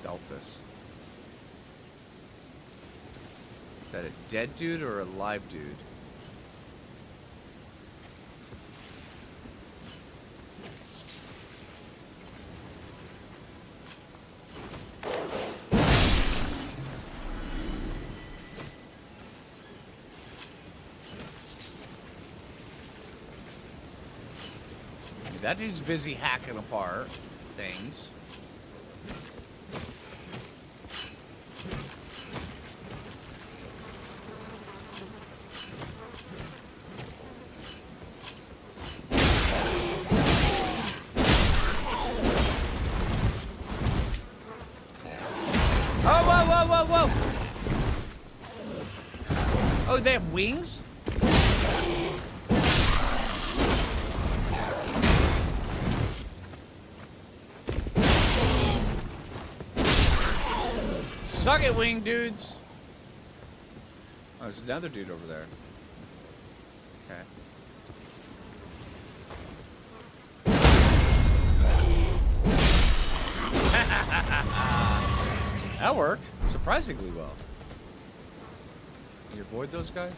stealth this. Is that a dead dude or a live dude? That dude's busy hacking apart things. Oh, whoa, whoa, whoa, whoa! Oh, they have wings? Suck it, wing dudes. Oh, there's another dude over there. Okay. that worked surprisingly well. Avoid those guys?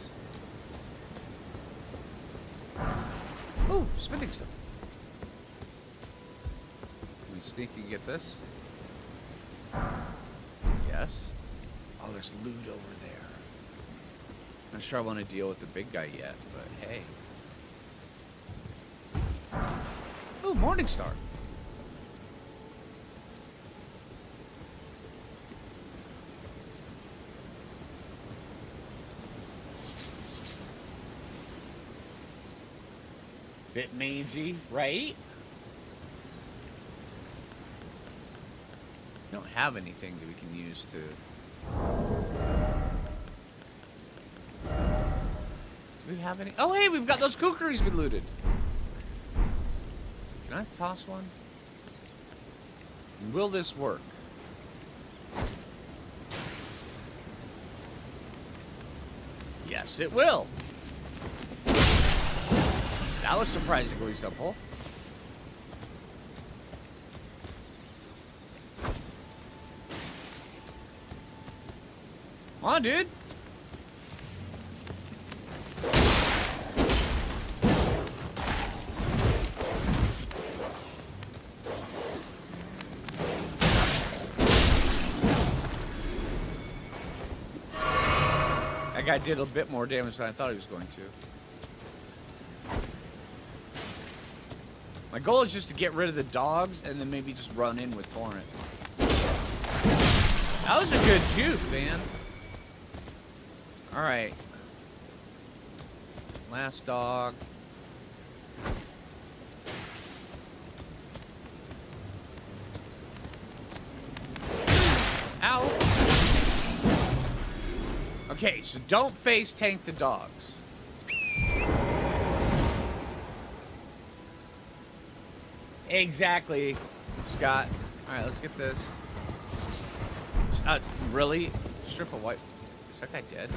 Ooh, smithing stuff. Can we sneak and get this? Yes. Oh, there's loot over there. Not sure I want to deal with the big guy yet, but hey. Ooh, Morningstar. Bit mangy, right? We don't have anything that we can use to... Do we have any? Oh, hey, we've got those kukris we looted. Can I toss one? Will this work? Yes, it will. That was surprisingly simple. Come on, dude. That guy did a bit more damage than I thought he was going to. My goal is just to get rid of the dogs and then maybe just run in with Torrent. That was a good juke, man. All right. Last dog. Ow. Okay, so don't face tank the dogs. Exactly, Scott. All right, let's get this. Uh, really? Strip of white. Is that guy dead?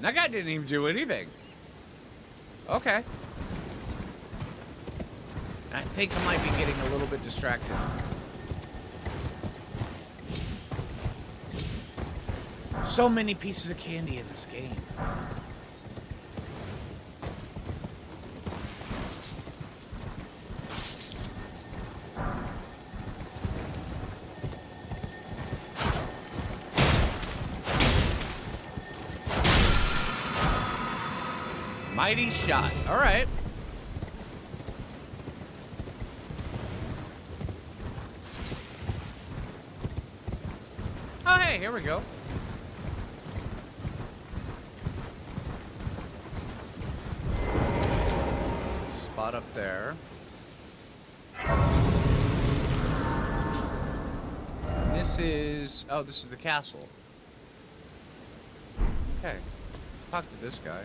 That guy didn't even do anything. Okay. I think I might be getting a little bit distracted. So many pieces of candy in this game. Mighty shot. All right. Oh, hey, here we go. Spot up there. This is... Oh, this is the castle. Okay. Talk to this guy.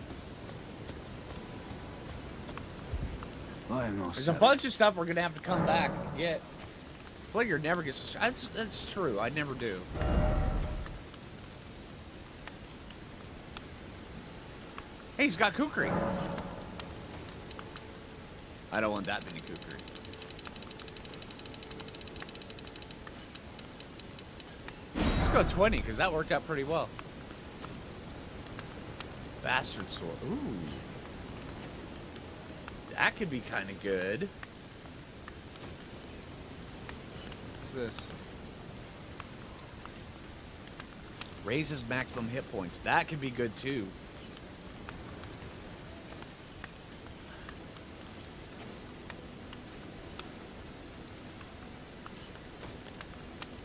There's a bunch of stuff we're gonna have to come back and get. Phlinger never gets. That's that's true. I never do. Hey, he's got kukri. I don't want that many kukri. Let's go 20, because that worked out pretty well. Bastard sword. Ooh. That could be kind of good. What's this? Raises maximum hit points. That could be good too.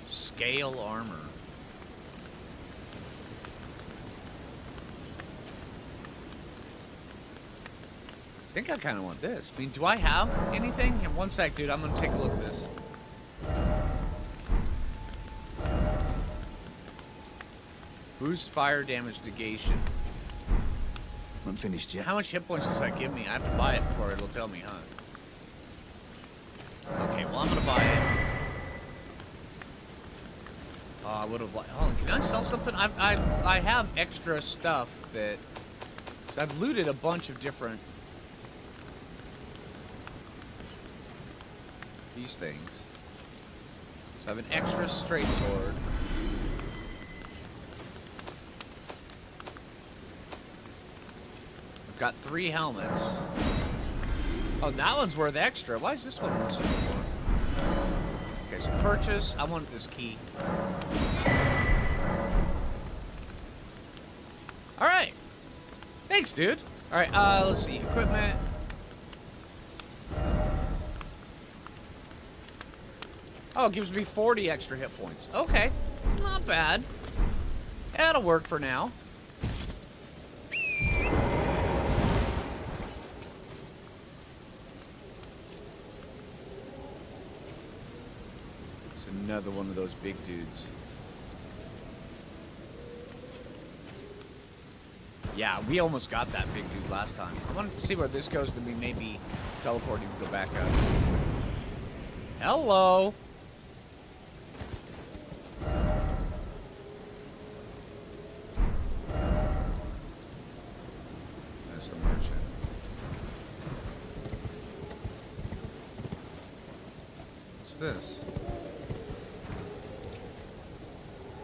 Scale armor. I think I kind of want this. I mean, do I have anything? In one sec, dude. I'm going to take a look at this. Boost fire damage negation. I'm finished yet. How much hit points does that give me? I have to buy it before it'll tell me, huh? Okay, well, I'm going to buy it. Oh, I would have like. Oh, can I sell something? I I I have extra stuff that. I've looted a bunch of different. These things. So I have an extra straight sword. I've got three helmets. Oh, that one's worth extra. Why is this one worth so much? Okay, so purchase. I want this key. All right. Thanks, dude. All right, uh, let's see. Equipment. Oh, it gives me 40 extra hit points. Okay. Not bad. That'll work for now. It's another one of those big dudes. Yeah, we almost got that big dude last time. I wanted to see where this goes, then we maybe teleport and go back up. Hello! That's the merchant. What's this?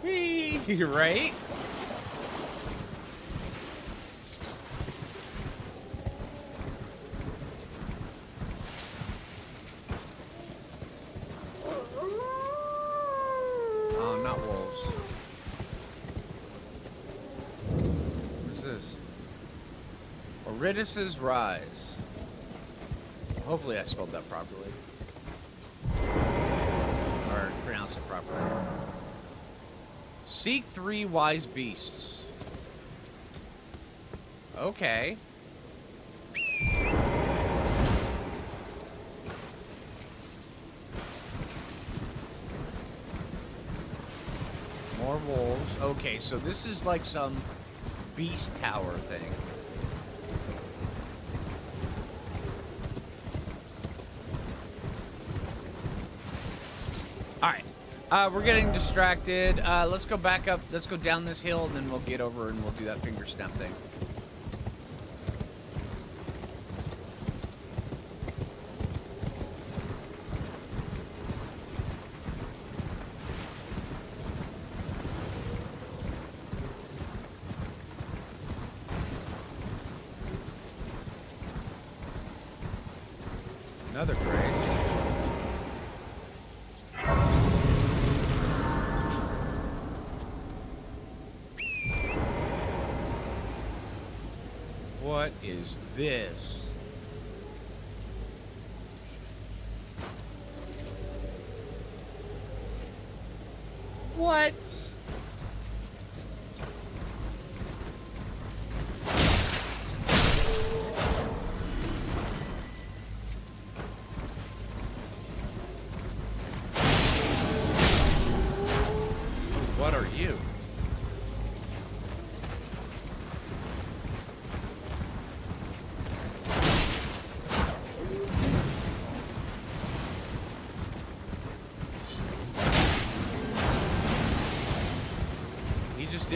Whee! Right? Oh, not wolves. What's this? Oridys's Rise. Hopefully I spelled that properly. Or pronounced it properly. Seek three wise beasts. Okay. More wolves. Okay, so this is like some beast tower thing. Alright. Uh, we're getting distracted. Uh, let's go back up. Let's go down this hill, and then we'll get over and we'll do that finger snap thing.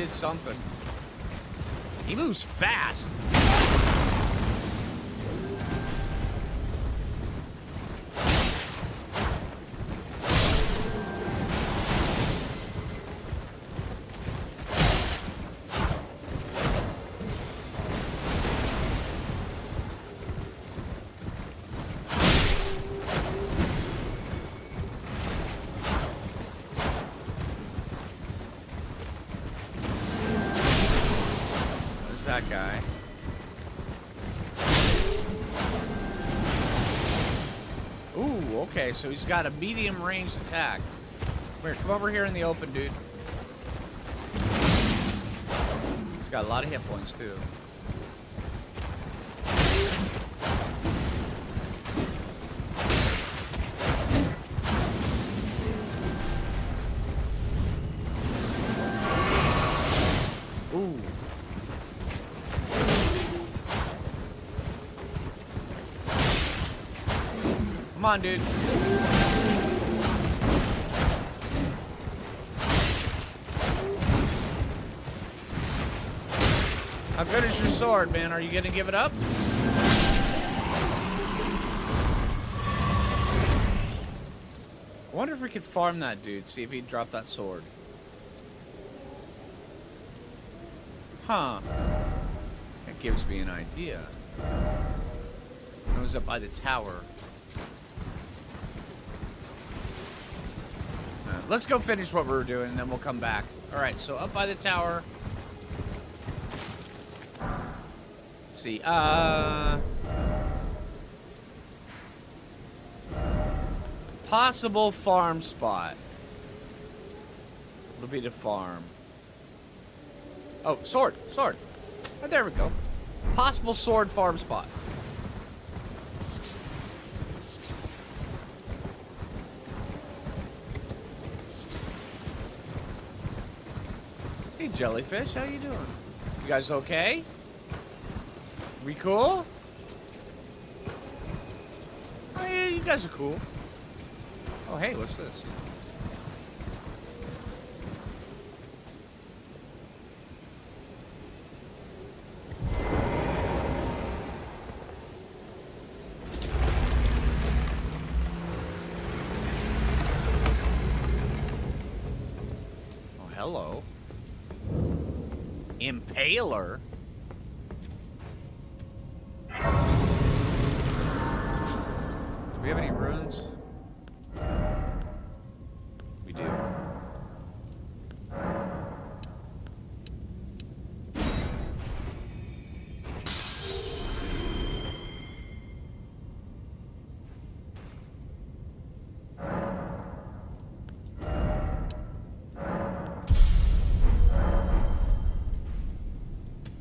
Did something. He moves fast. Okay, so he's got a medium range attack. Come here, come over here in the open, dude. He's got a lot of hit points, too. Come on, dude. Your sword, man? Are you gonna give it up? I wonder if we could farm that dude, see if he'd drop that sword. Huh. That gives me an idea. I was up by the tower. Uh, let's go finish what we were doing, and then we'll come back. Alright, so up by the tower. Let's see. Uh... Possible farm spot. It'll be the farm. Oh, sword, sword. Oh, there we go. Possible sword farm spot. Hey, jellyfish, how you doing? You guys okay? We cool? Oh, yeah, you guys are cool. Oh, hey, what's this? Oh, hello. Impaler?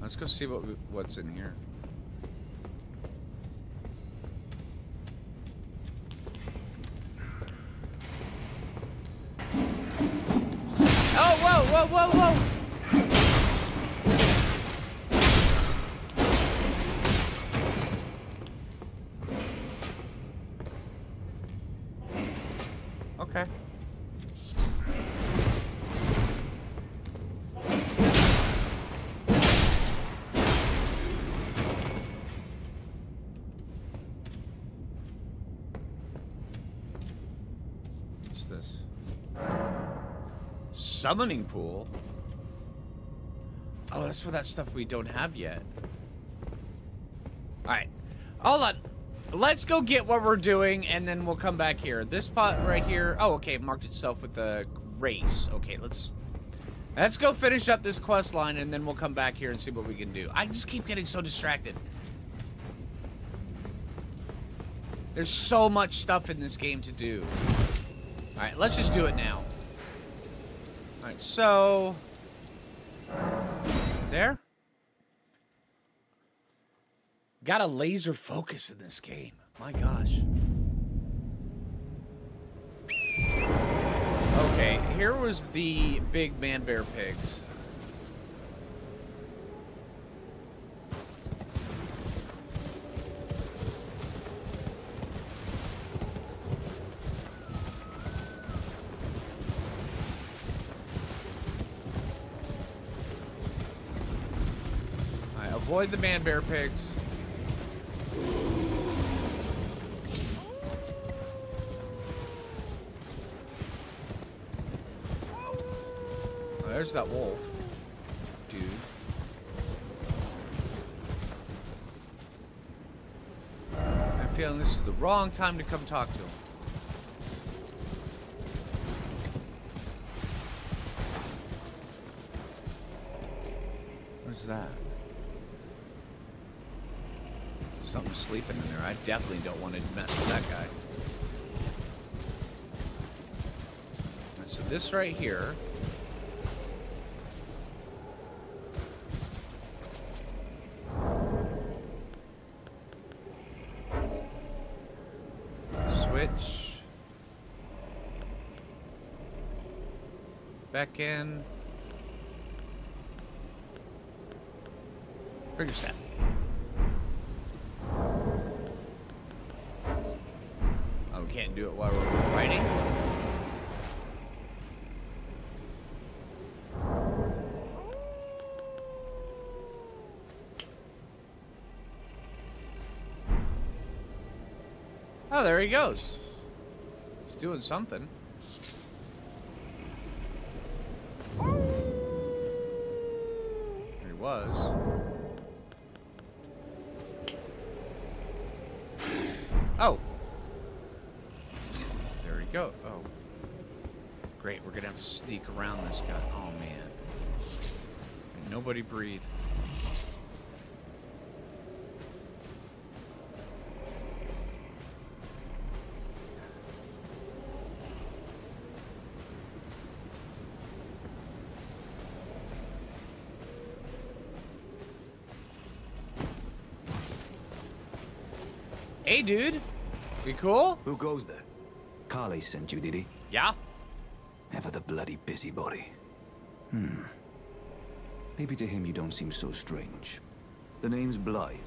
Let's go see what what's in here. Summoning pool? Oh, that's for that stuff we don't have yet. Alright. Hold on. Let's go get what we're doing, and then we'll come back here. This spot right here... Oh, okay. It marked itself with the race. Okay, let's... Let's go finish up this quest line, and then we'll come back here and see what we can do. I just keep getting so distracted. There's so much stuff in this game to do. Alright, let's just do it now. Alright, so... There? Got a laser focus in this game. My gosh. Okay, here was the big man bear pigs. Alright, avoid the man bear pigs. Oh, there's that wolf. Dude. I'm feeling this is the wrong time to come talk to him. Where's that? Sleeping in there. I definitely don't want to mess with that guy. So this right here. Switch. Back in. Figure step. Oh, we can't do it while we're writing? Oh, there he goes. He's doing something. There he was. Oh. There we go. Oh. Great, we're gonna have to sneak around this guy. Oh man. And nobody breathe. Hey, dude. We cool? Who goes there? Kalé sent you, did he? Yeah. Ever the bloody busybody. Hmm. Maybe to him you don't seem so strange. The name's Blaidd.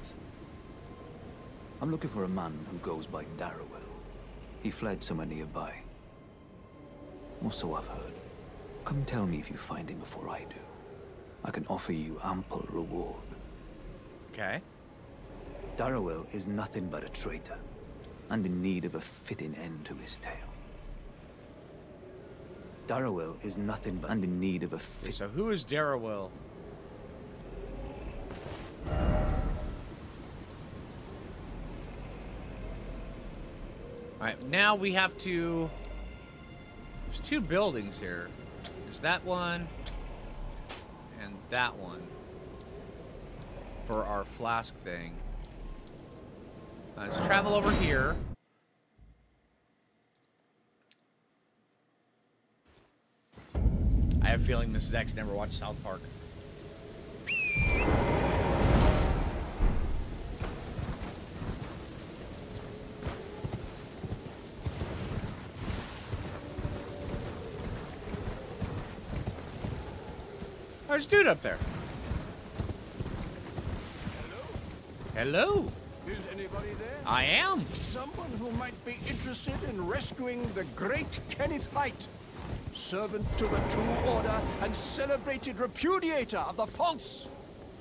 I'm looking for a man who goes by Darriwil. He fled somewhere nearby. Or so I've heard. Come tell me if you find him before I do. I can offer you ample reward. Okay. Darriwil is nothing but a traitor, and in need of a fitting end to his tale. Darriwil is nothing but and in need of a fit. So who is Darriwil? Alright, now we have to... There's two buildings here. There's that one and that one for our flask thing. Let's travel over here. I have a feeling Mrs. X never watched South Park. Dude up there. Hello. Is anybody there? I am. Someone who might be interested in rescuing the great Kenneth Haight, servant to the True Order and celebrated repudiator of the false.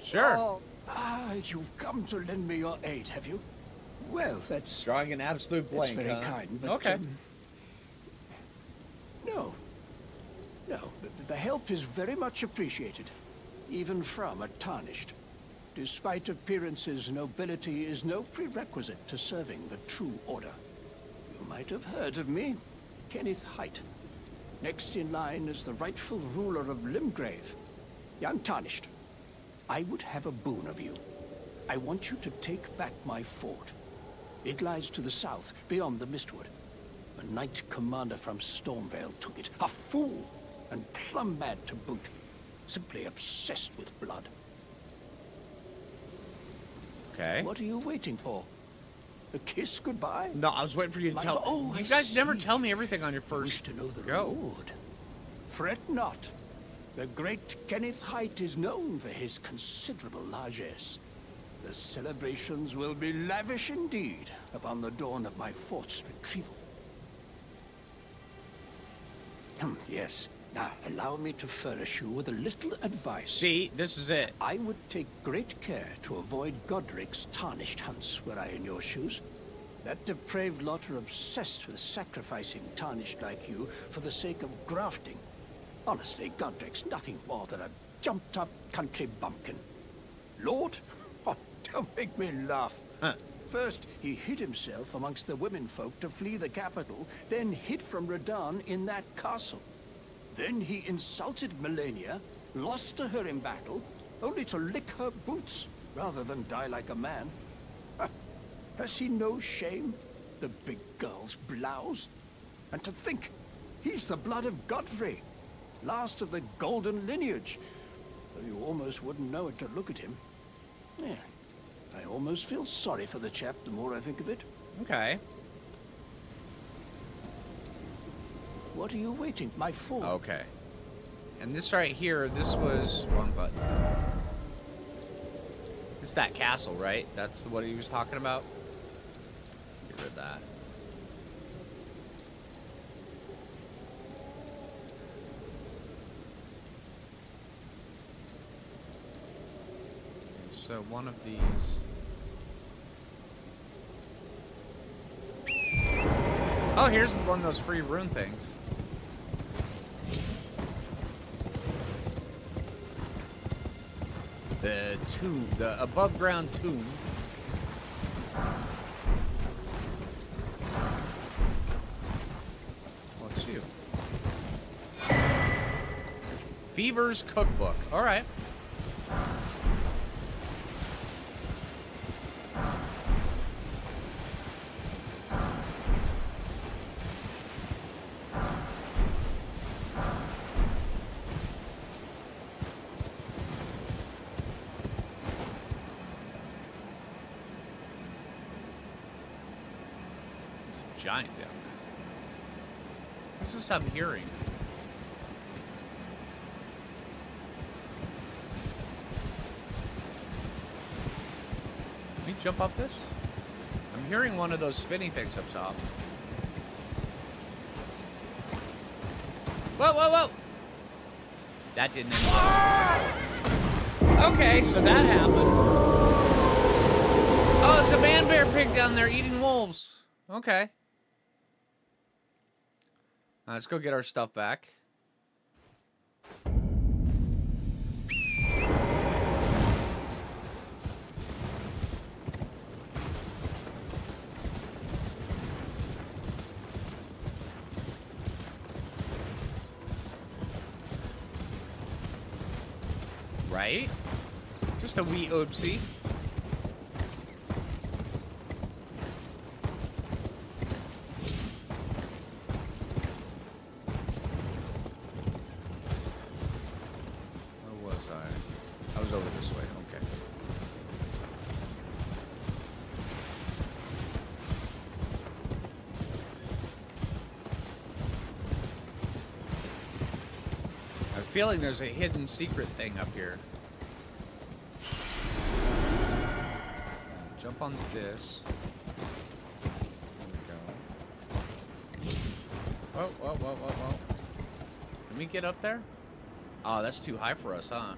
Sure. Oh, ah, you've come to lend me your aid, have you? Well, that's Drawing an absolute that's very huh? kind, but okay. um, no, no, the, help is very much appreciated, even from a tarnished. Despite appearances, nobility is no prerequisite to serving the true order. You might have heard of me, Kenneth Haight. Next in line is the rightful ruler of Limgrave, young Tarnished. I would have a boon of you. I want you to take back my fort. It lies to the south, beyond the Mistwood. A knight commander from Stormveil took it. A fool! And plumb mad to boot. Simply obsessed with blood. Okay. What are you waiting for? A kiss goodbye? No, I was waiting for you to Like- tell. oh, you I guys never tell me everything on your first. wish to know the go. reward. Fret not. The great Kenneth Haight is known for his considerable largesse. The celebrations will be lavish indeed upon the dawn of my fort's retrieval. Hmm, yes. Now, allow me to furnish you with a little advice. See, this is it. I would take great care to avoid Godrick's tarnished hunts were I in your shoes. That depraved lot are obsessed with sacrificing tarnished like you for the sake of grafting. Honestly, Godrick's nothing more than a jumped-up country bumpkin. Lord? Oh, don't make me laugh. Huh. First, he hid himself amongst the womenfolk to flee the capital, then hid from Radahn in that castle. Then he insulted Malenia, lost to her in battle, only to lick her boots rather than die like a man. Has he no shame? The big girl's blouse? And to think, he's the blood of Godfrey, last of the golden lineage. Though you almost wouldn't know it to look at him. Yeah, I almost feel sorry for the chap the more I think of it. Okay. What are you waiting, my fool? Okay. And this right here, this was one button. It's that castle, right? That's what he was talking about. Get rid of that. So one of these. Oh, here's one of those free rune things. The tomb, the above ground tomb. What's you? Fevor's cookbook. All right. There's a giant down there. I'm hearing? Can we jump up this? I'm hearing one of those spinning things up top. Whoa, whoa, whoa! That didn't end. Okay, so that happened. Oh, it's a man bear pig down there eating wolves. Okay. Uh, let's go get our stuff back. Right? Just a wee oopsie. Where was I? I was over this way. Okay. I'm feeling there's a hidden secret thing up here. Jump on this. Whoa, whoa, whoa, whoa, whoa. Can we get up there? Oh, that's too high for us, huh?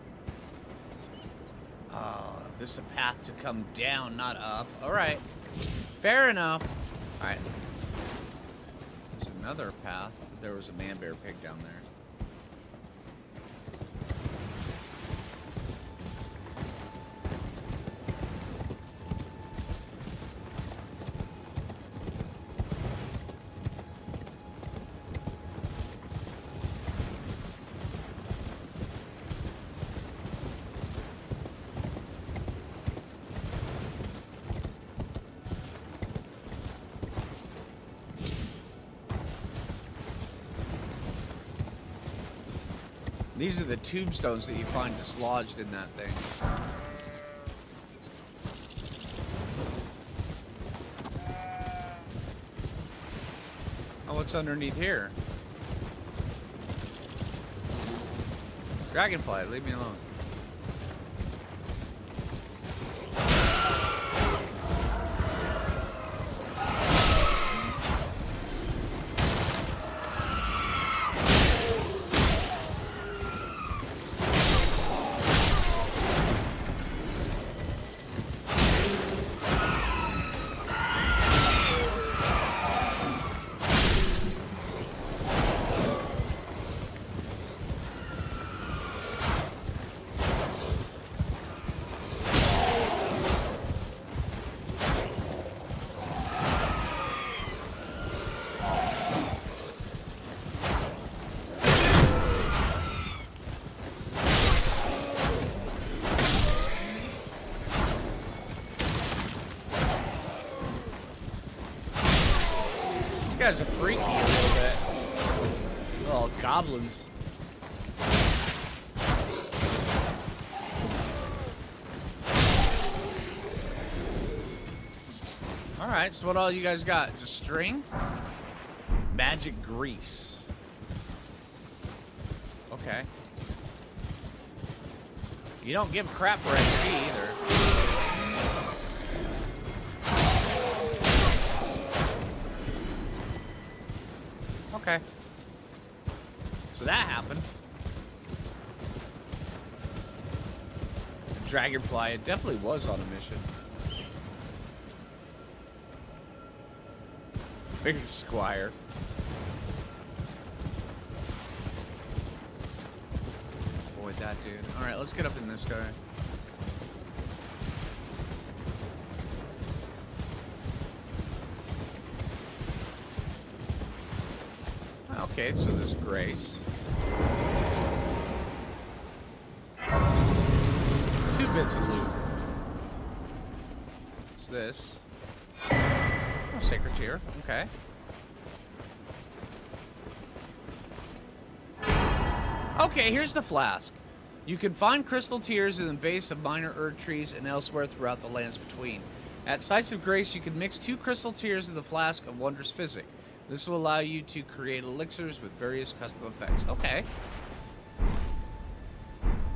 Oh, this is a path to come down, not up. All right. Fair enough. All right. There's another path. There was a man bear pig down there. These are the tombstones that you find dislodged in that thing. Oh, what's underneath here? Dragonfly, leave me alone. Goblins. Alright, so what all you guys got? Just string? Magic grease. Okay. You don't give crap for XP either. Okay. That happened. Dragonfly, it definitely was on a mission. Big Squire. Avoid that dude. Alright, let's get up in this guy. Okay, so there's Grace. Two bits of loot. What's this? Oh, Sacred Tear. Okay. Okay, here's the flask. You can find crystal tears in the base of minor earth trees and elsewhere throughout the lands between. At Sites of Grace, you can mix two crystal tears in the flask of Wondrous Physic. This will allow you to create elixirs with various custom effects. Okay.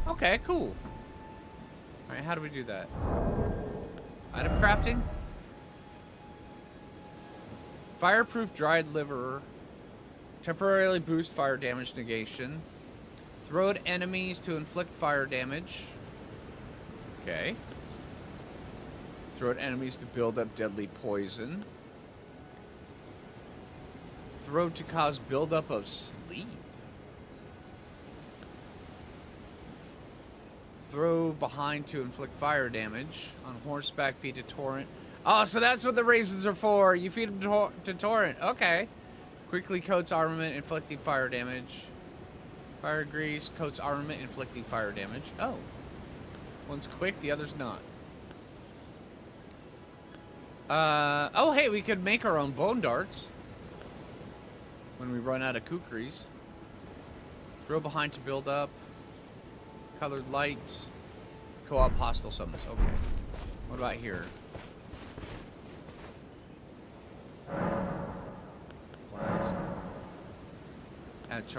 Okay, cool. Alright, how do we do that? Item crafting? Fireproof dried liver. Temporarily boost fire damage negation. Throw at enemies to inflict fire damage. Okay. Throw at enemies to build up deadly poison. Throw to cause buildup of sleep. Throw behind to inflict fire damage. On horseback, feed to torrent. Oh, so that's what the raisins are for. You feed them to, to torrent. Okay. Quickly coats armament, inflicting fire damage. Fire grease coats armament, inflicting fire damage. Oh. One's quick, the other's not. Uh, oh, hey, we could make our own bone darts when we run out of kukris. Throw behind to build up. Colored lights. Co-op hostile summons. Okay. What about here?